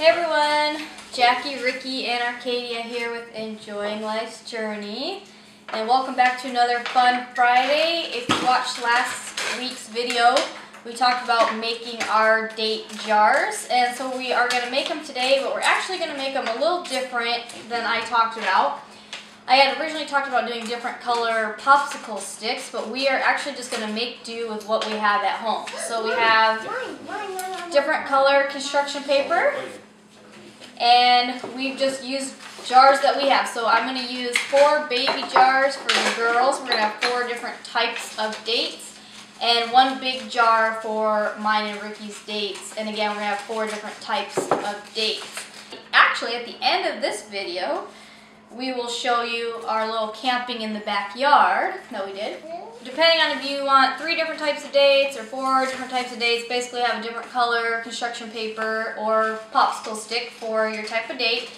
Hey everyone, Jackie, Ricky, and Arcadia here with Enjoying Life's Journey. And welcome back to another fun Friday. If you watched last week's video, we talked about making our date jars. And so we are going to make them today, but we're actually going to make them a little different than I talked about. I had originally talked about doing different color popsicle sticks, but we are actually just going to make do with what we have at home. So we have different color construction paper, and we've just used jars that we have. So I'm going to use four baby jars for the girls. We're going to have four different types of dates, and one big jar for mine and Ricky's dates. And again, we're going to have four different types of dates. Actually, at the end of this video, we will show you our little camping in the backyard that we did. Depending on if you want three different types of dates or four different types of dates, basically have a different color construction paper or popsicle stick for your type of date.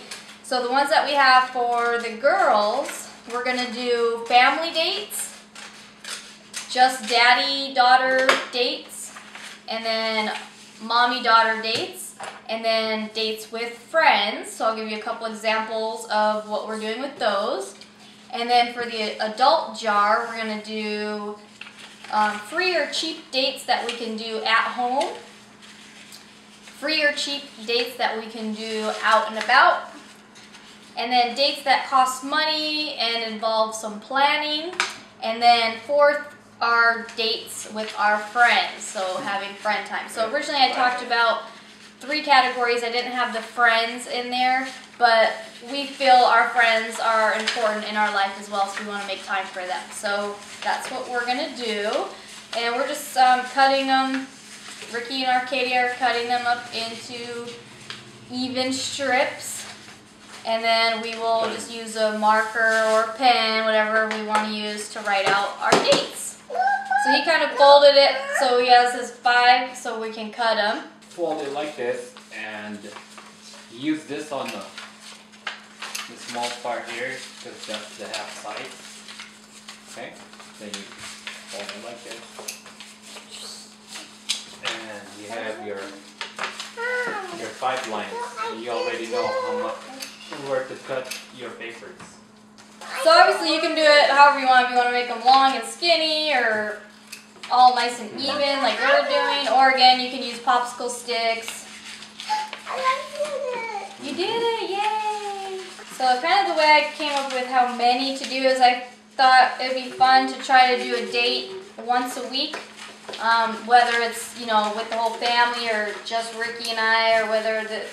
So the ones that we have for the girls, we're going to do family dates, just daddy-daughter dates, and then mommy-daughter dates, and then dates with friends. So I'll give you a couple examples of what we're doing with those. And then for the adult jar, we're going to do um, free or cheap dates that we can do at home. Free or cheap dates that we can do out and about. And then dates that cost money and involve some planning. And then fourth are dates with our friends, so having friend time. So originally I talked about three categories. I didn't have the friends in there, but we feel our friends are important in our life as well, so we want to make time for them. So that's what we're going to do. And we're just um, cutting them, Ricky and Arcadia are cutting them up into even strips. And then we will just use a marker or pen, whatever we want to use to write out our dates. So he kind of folded it so he has his five so we can cut them fold it like this and use this on the, the small part here because that's the half size. Okay, then you fold it like this. And you have your your five lines. And you already know how much where to cut your papers. So obviously you can do it however you want. If you want to make them long and skinny or all nice and even like we're doing. Or again, you can use popsicle sticks. You did it, yay! So kind of the way I came up with how many to do is I thought it'd be fun to try to do a date once a week. Um, whether it's, you know, with the whole family or just Ricky and I or whether the,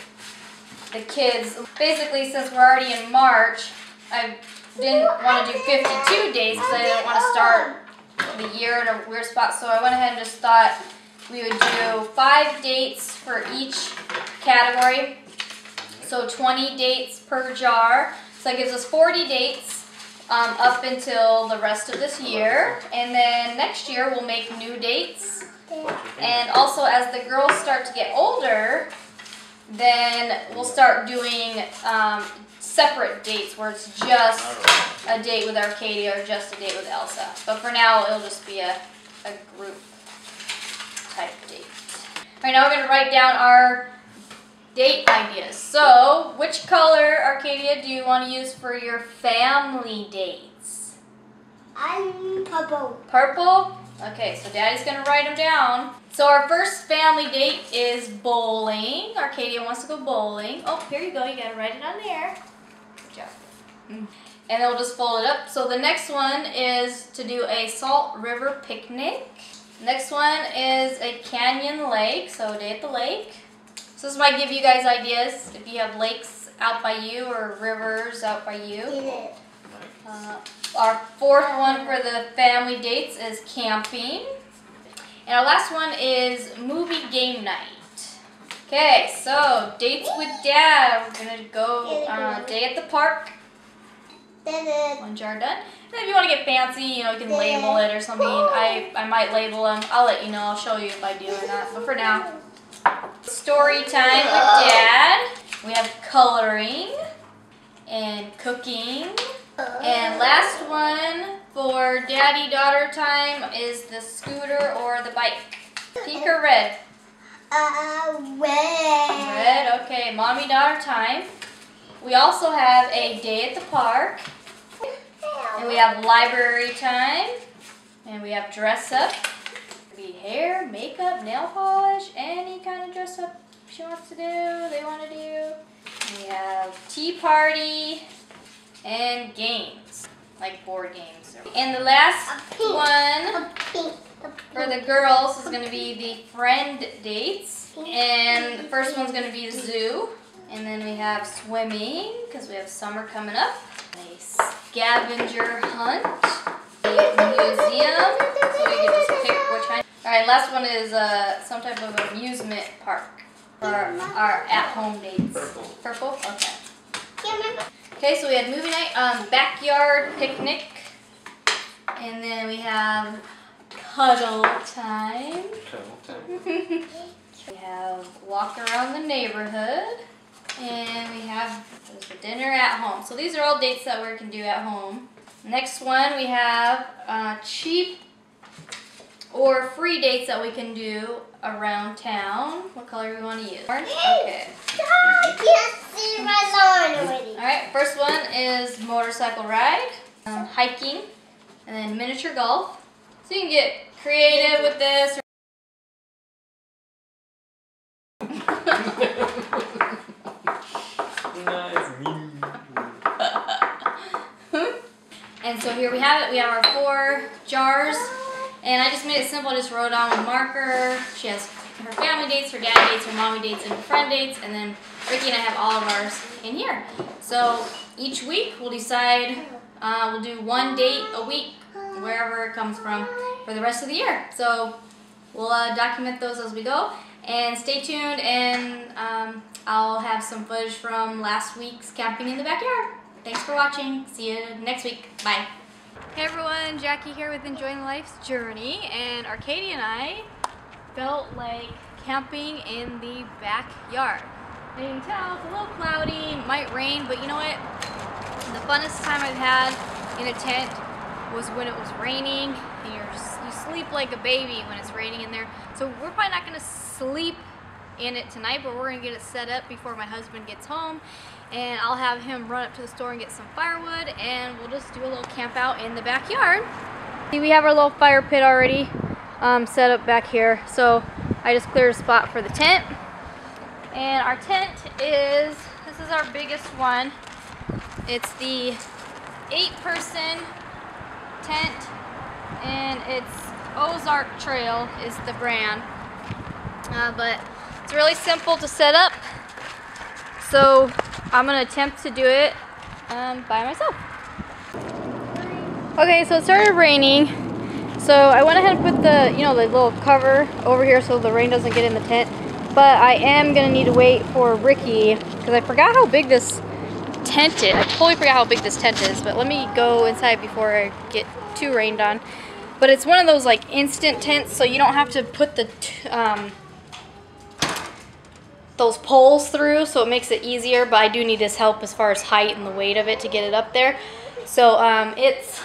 the kids. Basically, since we're already in March, I didn't want to do 52 days because I didn't want to start the year in a weird spot. So I went ahead and just thought we would do five dates for each category. So 20 dates per jar. So that gives us 40 dates um, up until the rest of this year. And then next year we'll make new dates. And also as the girls start to get older, then we'll start doing um, separate dates where it's just a date with Arcadia or just a date with Elsa. But for now, it'll just be a, a group type date. All right, now we're going to write down our date ideas. So, which color, Arcadia, do you want to use for your family dates? I'm purple. Purple? Okay, so Daddy's going to write them down. So our first family date is bowling. Arcadia wants to go bowling. Oh, here you go. You got to write it on there. Good job. Mm. And then we'll just fold it up. So the next one is to do a Salt River picnic. Next one is a canyon lake, so day at the lake. So this might give you guys ideas if you have lakes out by you or rivers out by you. Uh, our fourth one for the family dates is camping. And our last one is movie game night. Okay, so dates with dad. We're to go uh, day at the park. One jar done. And if you want to get fancy, you know, you can label it or something. I, I might label them. I'll let you know. I'll show you if I do or not. But for now, story time with dad. We have coloring and cooking. And last one for daddy-daughter time is the scooter or the bike. Pink or red? Uh, red. Red, okay. mommy daughter time. We also have a day at the park. And we have library time. And we have dress up. Be hair, makeup, nail polish, any kind of dress up she wants to do, they want to do. We have tea party and games, like board games. And the last one for the girls is going to be the friend dates. And the first one's going to be the zoo. And then we have swimming, because we have summer coming up. A scavenger hunt. A museum. So we can just pick which kind. Alright, last one is uh, some type of amusement park. For our at-home dates. Purple. Purple? Okay. Okay, so we had movie night, um, backyard picnic. And then we have cuddle time. Cuddle time. we have walk around the neighborhood. And we have dinner at home. So these are all dates that we can do at home. Next one we have uh, cheap or free dates that we can do around town. What color do we want to use? Orange? Okay. Alright, first one is motorcycle ride, um, hiking, and then miniature golf. So you can get creative with this. and so here we have it. We have our four jars. And I just made it simple. I just wrote on a marker. She has her family dates, her dad dates, her mommy dates, and her friend dates. And then Ricky and I have all of ours in here. So each week we'll decide, uh, we'll do one date a week, wherever it comes from, for the rest of the year. So we'll uh, document those as we go. And stay tuned, and um, I'll have some footage from last week's camping in the backyard. Thanks for watching. See you next week. Bye. Hey everyone, Jackie here with Enjoying Life's Journey, and Arcadia and I felt like camping in the backyard. And you can tell it's a little cloudy, might rain, but you know what? The funnest time I've had in a tent was when it was raining, and you sleep like a baby when it's raining in there. So we're probably not gonna sleep in it tonight, but we're gonna get it set up before my husband gets home. And I'll have him run up to the store and get some firewood and we'll just do a little camp out in the backyard. See, we have our little fire pit already um, set up back here. So I just cleared a spot for the tent. And our tent is this is our biggest one. It's the eight person tent and it's Ozark Trail is the brand. Uh, but it's really simple to set up so I'm gonna attempt to do it um, by myself. Okay, so it started raining. So I went ahead and put the, you know, the little cover over here so the rain doesn't get in the tent. But I am gonna need to wait for Ricky because I forgot how big this tent is. I totally forgot how big this tent is, but let me go inside before I get too rained on. But it's one of those like instant tents, so you don't have to put the um, those poles through so it makes it easier but I do need his help as far as height and the weight of it to get it up there. So um, it's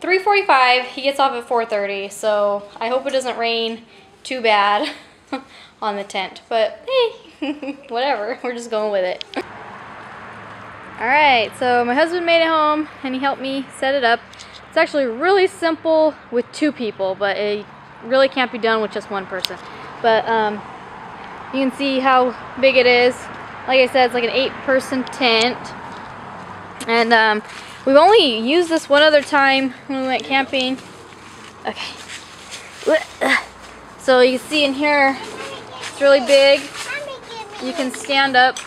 3:45 he gets off at 4:30 so I hope it doesn't rain too bad on the tent but hey whatever we're just going with it. Alright so my husband made it home and he helped me set it up. It's actually really simple with two people but it really can't be done with just one person. But um, you can see how big it is. Like I said, it's like an eight person tent. And um, we've only used this one other time when we went camping. Okay. So you can see in here, it's really big. You can stand up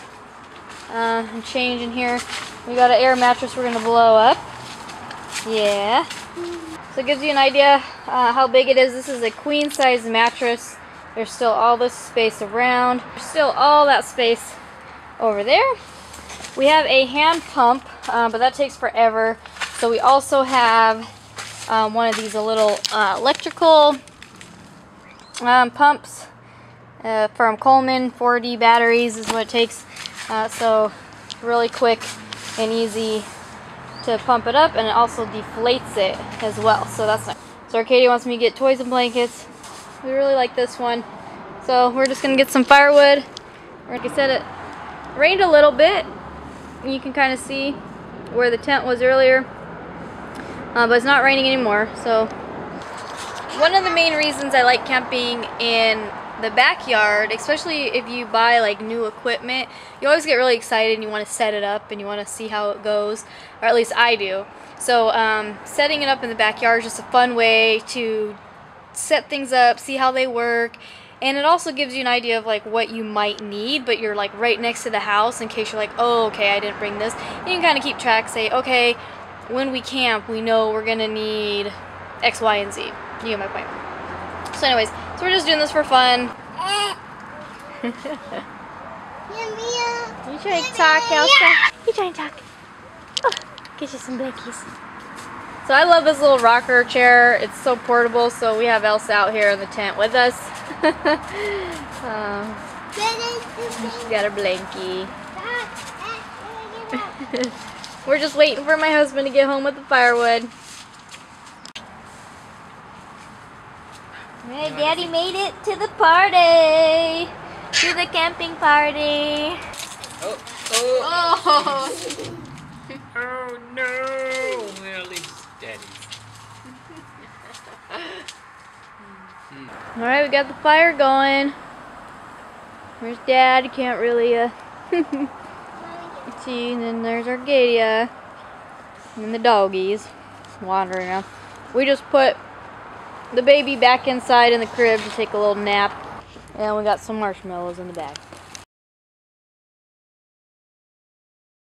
uh, and change in here. We got an air mattress we're to blow up. Yeah. So it gives you an idea uh, how big it is. This is a queen size mattress. There's still all this space around. There's still all that space over there. We have a hand pump, uh, but that takes forever. So we also have um, one of these little uh, electrical um, pumps uh, from Coleman 4D batteries is what it takes. Uh, so really quick and easy to pump it up and it also deflates it as well. So that's nice. So Arcadia wants me to get toys and blankets. We really like this one. So we're just gonna get some firewood. Like I said, it rained a little bit. You can kind of see where the tent was earlier. Uh, but it's not raining anymore, so one of the main reasons I like camping in the backyard, especially if you buy like new equipment, you always get really excited and you want to set it up and you want to see how it goes, or at least I do. So um, setting it up in the backyard is just a fun way to set things up, see how they work, and it also gives you an idea of like what you might need, but you're like right next to the house in case you're like, oh, okay, I didn't bring this. And you can kind of keep track, say, okay, when we camp, we know we're gonna need X, Y, and Z. You get my point. So, anyways, so we're just doing this for fun. Mia, Mia. You trying to talk, Elsa? You trying to talk? Oh, get you some blankies. So I love this little rocker chair. It's so portable. So we have Elsa out here in the tent with us. um, she's got her blankie. We're just waiting for my husband to get home with the firewood. Hey, Daddy made it to the party. To the camping party. Oh, oh, Oh. oh no! Well, it's daddy. All right, we got the fire going. Where's Dad. Can't really uh, see. And then there's our Arcadia. And the doggies wandering around. We just put the baby back inside in the crib to take a little nap. And we got some marshmallows in the bag.